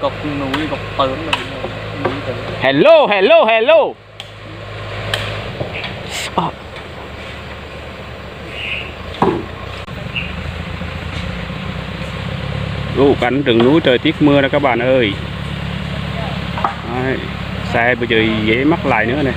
cọc núi cọc tớm hello hello hello. Oh. Ồ, cảnh rừng núi trời tiết mưa đó các bạn ơi. Đấy, xe bây giờ dễ mắc lại nữa này.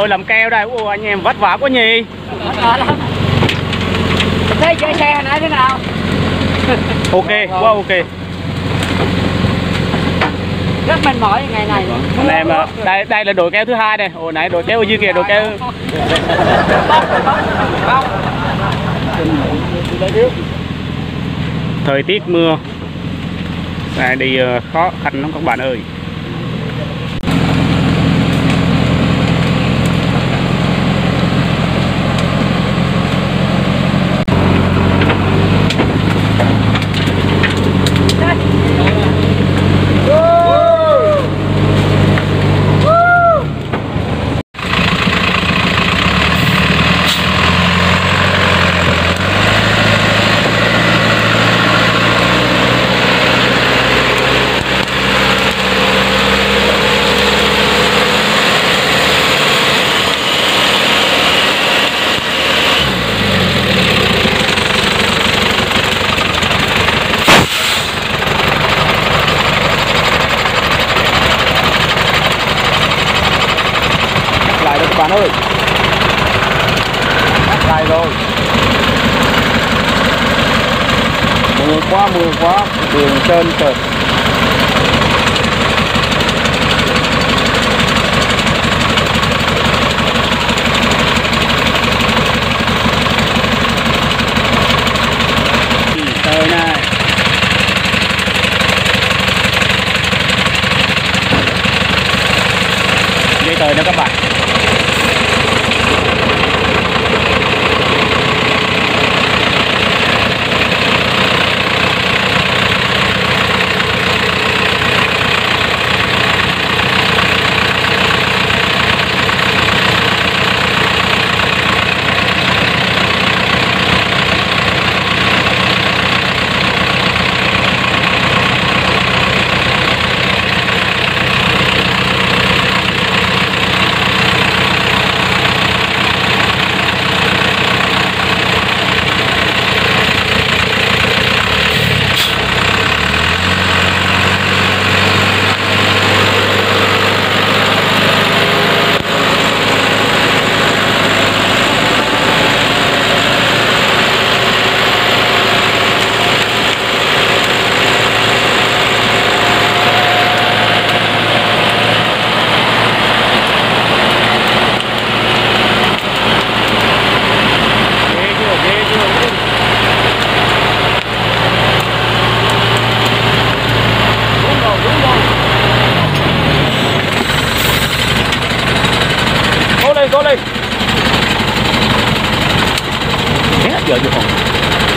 Đội làm keo đây, Ủa, anh em vất vả quá nhỉ? Thế chơi xe hồi nãy thế nào? Ok, quá ok. Rất mệt mỏi ngày này. Anh em, đây, đây là đội keo thứ hai này Ồ nãy đội keo ở dưới kia, đội keo Thời tiết mưa. Đây đi ờ, khó khăn lắm các bạn ơi Cắt lại rồi các bạn ơi. Cắt lại rồi. Mưa quá mưa quá, Đường trơn trượt. Trời này. Nữa các bạn. Rất là.